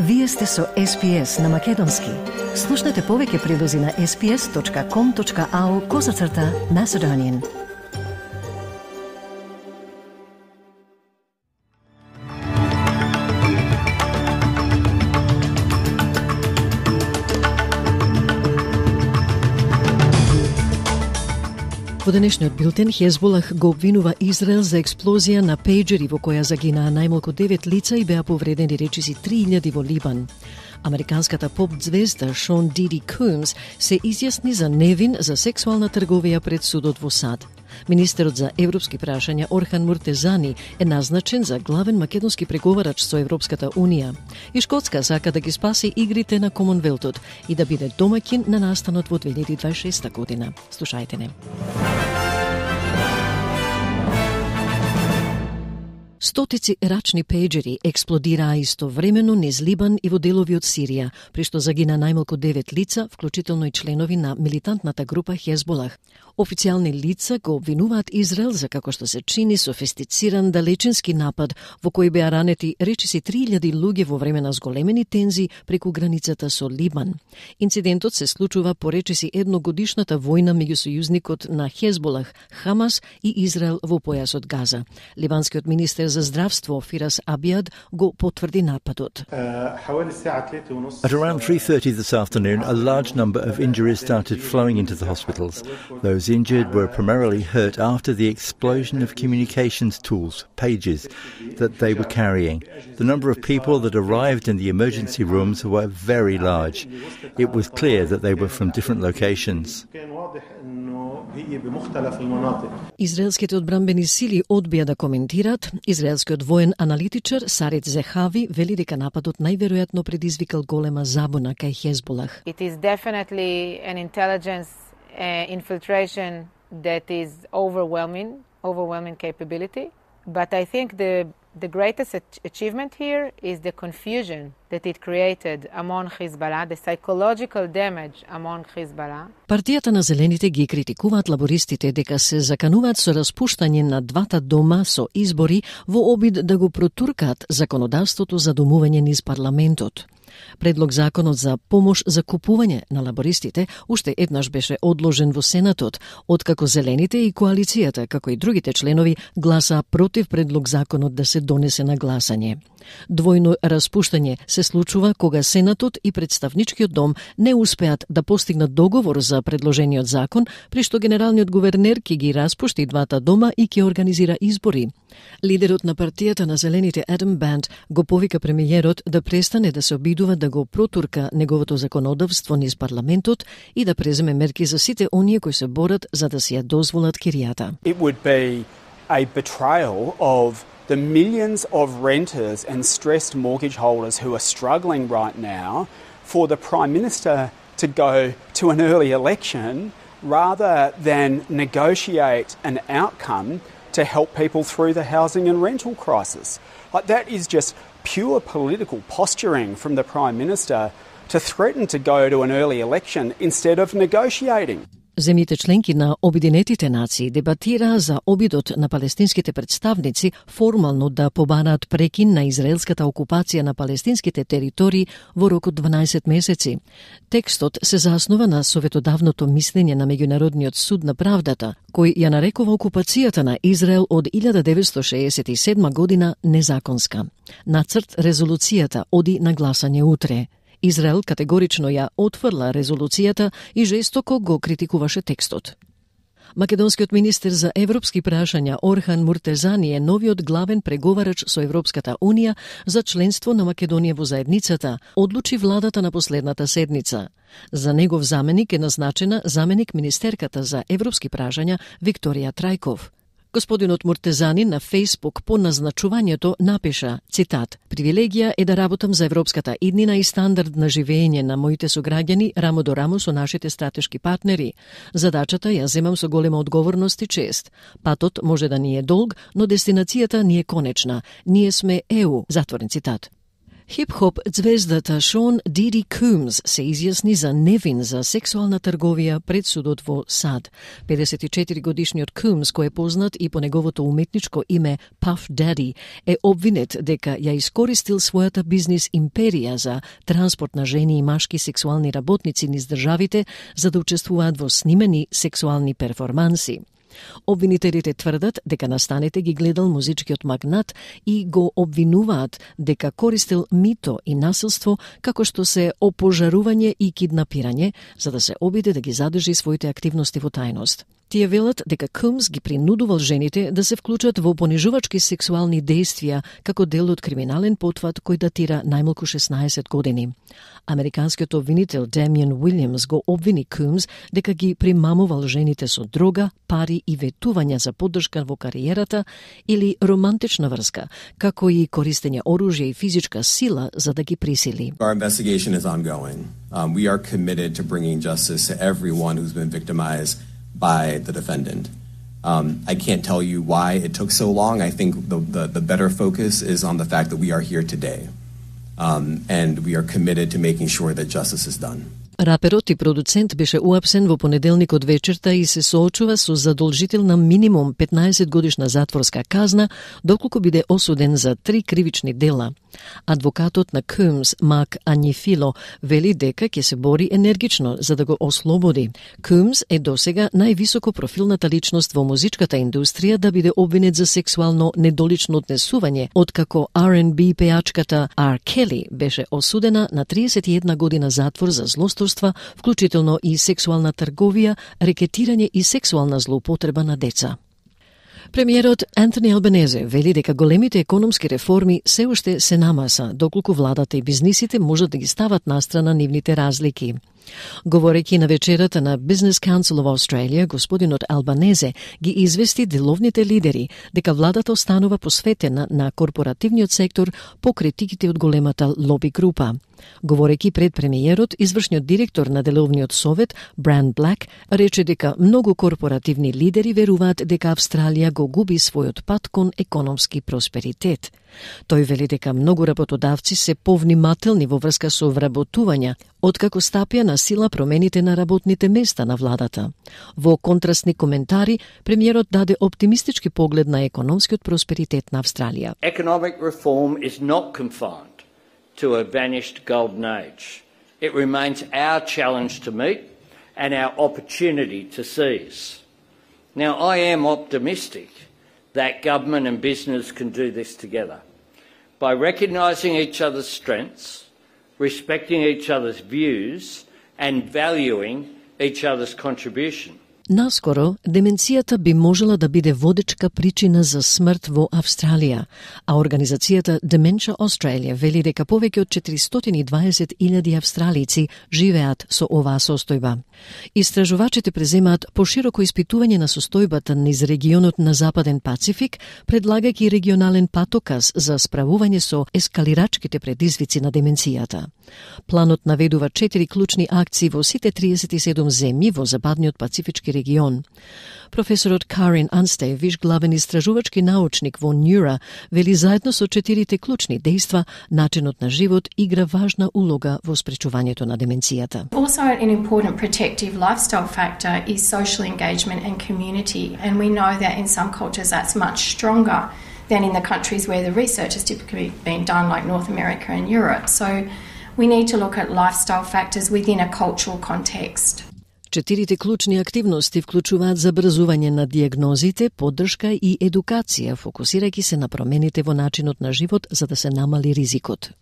Вие сте со SPS на Македонски. Слушнете повеќе прилози на sps.com.au козацрта на Седонин. Во денешниот билтен Хезболах го обвинува Израел за експлозија на пејджери во која загинаа најмалку 9 лица и беа повредени речиси 3000 во Либан. Американската поп звезда Шон Диди Кумс се изјасни за невин за сексуална трговија пред судот во САД. Министерот за европски прашања Орхан Муртезани е назначен за главен македонски преговарач со Европската Унија. И Шкотска сака да ги спаси игрите на Комонвелтот и да биде домакин на настанот во 2026 година. Слушајте не. Стотици рачни пејџери експлодираа истовремено низ Либан и во делови од Сирија, при што загина најмалку 9 лица, вклучително и членови на милитантната група Хезболах. Официјални лица го обвинуваат Израел за како што се чини софистициран далечински напад во кој беа ранети речиси 3000 луѓе во време на зголемени тензи преку границата со Либан. Инцидентот се случува по речиси едногодишната војна меѓу сојузникот на Хезболах, Хамас и Израел во појасот Газа. Ливанскиот министер за здравство Фирас Абиад го потврди нападот. At around 3:30 this afternoon, a large number of injuries started flowing into the hospitals. Those injured were primarily hurt after the explosion of communications tools, pages, that they were carrying. The number of people that arrived in the emergency rooms were very large. It was clear that they were from different locations. Израелските одбранбени сили одбија да коментираат. Израелскиот воен аналитичар Сарит Зехави вели дека нападот најверојатно предизвикал голема забуна кај Хезболах. It is definitely an intelligence uh, infiltration that is overwhelming, overwhelming capability. But I think the the greatest achievement here is the confusion that it created among Hezbollah, the psychological damage among Hezbollah. Партијата на Зелените ги критикуваат лабористите дека се закануваат со распуштање на двата дома со избори во обид да го протуркаат законодавството за домување низ парламентот. Предлог законот за помош за купување на лабористите уште еднаш беше одложен во Сенатот, откако Зелените и коалицијата, како и другите членови, гласа против предлог законот да се донесе на гласање. Двојно распуштање се случува кога Сенатот и представничкиот дом не успеат да постигнат договор за предложениот закон, при што генералниот гувернер ќе ги распушти двата дома и ќе организира избори. Лидерот на партијата на Зелените Адам Банд го повика премиерот да престане да се обидува обидува да го протурка неговото законодавство низ парламентот и да преземе мерки за сите оние кои се борат за да си ја дозволат киријата. It would be a betrayal of the millions of renters and stressed mortgage holders who are struggling right now for the Prime Minister to go to an early election rather than negotiate an outcome to help people through the housing and rental crisis. Like that is just pure political posturing from the Prime Minister to threaten to go to an early election instead of negotiating. Земите членки на Обединетите нации дебатираа за обидот на палестинските представници формално да побараат прекин на израелската окупација на палестинските територии во рок од 12 месеци. Текстот се заснова на советодавното мислење на Меѓународниот суд на правдата, кој ја нарекува окупацијата на Израел од 1967 година незаконска. Нацрт резолуцијата оди на гласање утре. Израел категорично ја отфрла резолуцијата и жестоко го критикуваше текстот. Македонскиот министер за европски прашања Орхан Муртезани е новиот главен преговарач со Европската Унија за членство на Македонија во заедницата, одлучи владата на последната седница. За негов заменик е назначена заменик министерката за европски прашања Викторија Трајков. Господинот Муртезани на Фейсбук по назначувањето напиша, цитат, Привилегија е да работам за европската иднина и стандард на живење на моите сограѓани рамо до рамо со нашите стратешки партнери. Задачата ја земам со голема одговорност и чест. Патот може да ни е долг, но дестинацијата ни е конечна. Ние сме ЕУ, затворен цитат. Хип-хоп звездата Шон Диди Кумс се изјасни за невин за сексуална трговија пред судот во САД. 54 годишниот Кумс, кој е познат и по неговото уметничко име Puff Daddy, е обвинет дека ја искористил својата бизнис империја за транспорт на жени и машки сексуални работници низ државите за да учествуваат во снимени сексуални перформанси. Обвинителите тврдат дека настаните ги гледал музичкиот магнат и го обвинуваат дека користил мито и насилство како што се опожарување и киднапирање за да се обиде да ги задржи своите активности во тајност. Тие велат дека Кумс ги принудувал жените да се вклучат во понижувачки сексуални действија како дел од криминален потват кој датира најмалку 16 години. Американскиот обвинител Демиан Уилјамс го обвини Кумс дека ги примамувал жените со дрога, пари и ветувања за поддршка во кариерата или романтична врска, како и користење оружје и физичка сила за да ги присили. Our investigation is ongoing. Um, we are committed to bringing justice to everyone who's been victimized by the defendant. Um, I can't tell you why it took so long. I think the, the, the better focus is on the fact that we are here today. Um, and we are committed to making sure that justice is done. Раперот и продуцент беше уапсен во понеделникот вечерта и се соочува со задолжителна минимум 15 годишна затворска казна, доколку биде осуден за три кривични дела. Адвокатот на Кумс, Мак Анифило, вели дека ќе се бори енергично за да го ослободи. Кумс е досега највисоко профилната личност во музичката индустрија да биде обвинет за сексуално недолично однесување, откако R&B пејачката R. Келли беше осудена на 31 година затвор за злосторства, вклучително и сексуална трговија, рекетирање и сексуална злоупотреба на деца. Премиерот Антони Албенезе вели дека големите економски реформи се уште се намаса, доколку владата и бизнисите можат да ги стават настрана нивните разлики. Говорејќи на вечерата на Business Council of Australia, господинот Албанезе ги извести деловните лидери дека владата останува посветена на корпоративниот сектор по критиките од големата лоби група. Говорејќи пред премиерот, извршниот директор на Деловниот совет, Бран Блак, рече дека многу корпоративни лидери веруваат дека Австралија го губи својот пат кон економски просперитет. Тој вели дека многу работодавци се повнимателни во врска со вработувања, откако стапија на сила промените на работните места на владата. Во контрастни коментари, премиерот даде оптимистички поглед на економскиот просперитет на Австралија. Economic reform is not confined to a vanished golden age. It remains our challenge to meet and our opportunity to seize. Now, I am optimistic that government and business can do this together by recognising each other's strengths, respecting each other's views, and valuing each other's contribution. Наскоро, деменцијата би можела да биде водечка причина за смрт во Австралија, а организацијата Dementia Australia вели дека повеќе од 420.000 австралици живеат со оваа состојба. Истражувачите преземаат пошироко испитување на состојбата низ регионот на Западен Пацифик, предлагајќи регионален патоказ за справување со ескалирачките предизвици на деменцијата. Планот наведува четири клучни акции во сите 37 земји во Западниот Пацифички регион регион. Професорот Карин Анстей, виш главен истражувачки научник во Нюра, вели заедно со четирите клучни дејства, начинот на живот игра важна улога во спречувањето на деменцијата. Also an important protective lifestyle factor is social engagement and community, and we know that in some cultures that's much stronger than in the countries where the research has typically been done, like North America and Europe. So we need to look at lifestyle factors within a cultural context. Четирите клучни активности вклучуваат забрзување на диагнозите, поддршка и едукација, фокусирајќи се на промените во начинот на живот за да се намали ризикот.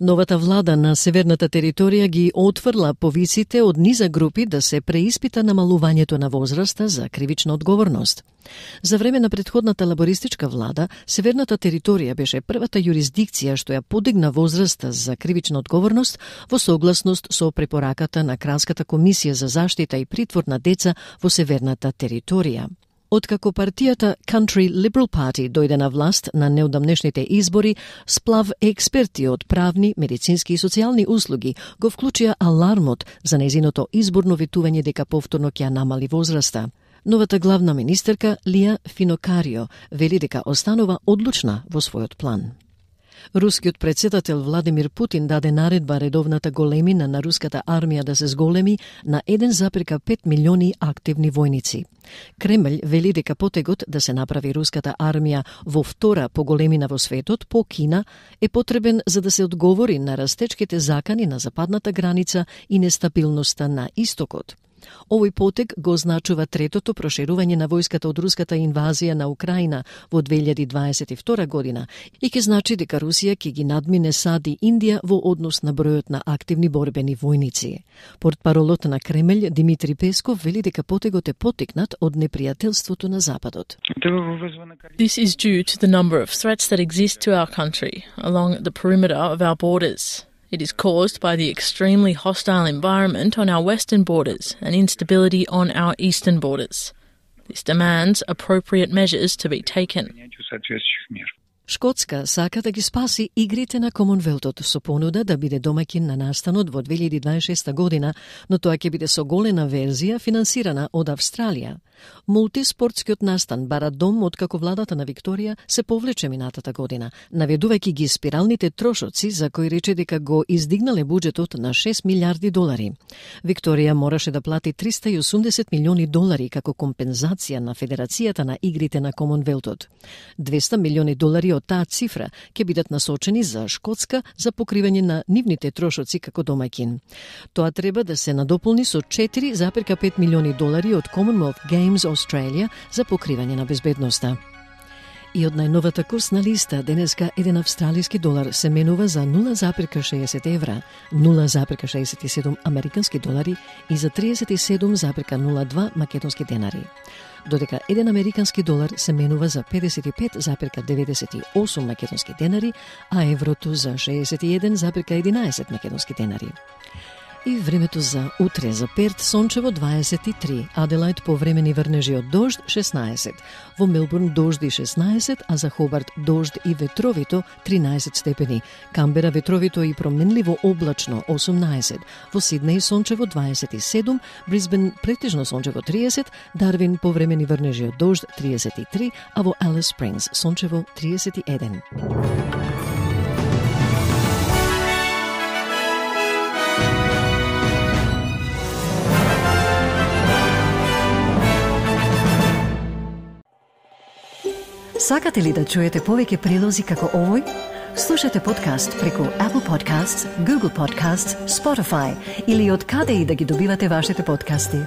Новата влада на Северната територија ги отфрла повисите од низа групи да се преиспита намалувањето на возраста за кривична одговорност. За време на предходната лабористичка влада, Северната територија беше првата јурисдикција што ја подигна возраста за кривична одговорност во согласност со препораката на Кралската комисија за заштита и притвор на деца во Северната територија. Откако партијата Country Liberal Party дојде на власт на неодамнешните избори, сплав експерти од правни, медицински и социјални услуги го вклучија алармот за незиното изборно ветување дека повторно ќе намали возраста. Новата главна министерка Лија Финокарио вели дека останува одлучна во својот план. Рускиот председател Владимир Путин даде наредба редовната големина на руската армија да се зголеми на 1,5 милиони активни војници. Кремљ вели дека потегот да се направи руската армија во втора по големина во светот по Кина е потребен за да се одговори на растечките закани на западната граница и нестабилноста на истокот. Овој потек го означува третото проширување на војската од руската инвазија на Украина во 2022 година и ќе значи дека Русија ќе ги надмине САД и Индија во однос на бројот на активни борбени војници. Портпаролот на Кремљ Димитри Песков вели дека потегот е потекнат од непријателството на Западот. This is due to the number of threats that exist to our country along the perimeter of our borders. It is caused by the extremely hostile environment on our western borders and instability on our eastern borders. This demands appropriate measures to be taken. Шкотска сака да ги спаси игрите на Комонвелтот со понуда да биде домаќин на настанот во 2026 година, но тоа ќе биде со голена верзија финансирана од Австралија. Мултиспортскиот настан бара дом од како владата на Викторија се повлече минатата година, наведувајќи ги спиралните трошоци за кои рече дека го издигнале буџетот на 6 милиарди долари. Викторија мораше да плати 380 милиони долари како компензација на Федерацијата на игрите на Комонвелтот. 200 милиони долари од таа цифра ќе бидат насочени за Шкотска за покривање на нивните трошоци како домаќин. Тоа треба да се надополни со 4,5 милиони долари од Commonwealth Games Claims Australia за покривање на безбедноста. И од најновата курсна листа, денеска еден австралиски долар се менува за 0,60 евра, 0,67 американски долари и за 37,02 македонски денари. Додека еден американски долар се менува за 55,98 македонски денари, а еврото за 61,11 македонски денари. И времето за утре за Перт сончево 23, Аделајд повремени врнежи од дожд 16, во Мелбурн дожди 16, а за Хобарт дожд и ветровито 13 степени, Камбера ветровито и променливо облачно 18, во Сиднеј сончево 27, Брисбен претежно сончево 30, Дарвин повремени врнежи од дожд 33, а во Алис Спрингс сончево 31. Сакате ли да чуете повеќе прилози како овој? Слушате подкаст преку Apple Podcasts, Google Podcasts, Spotify или од каде и да ги добивате вашите подкасти.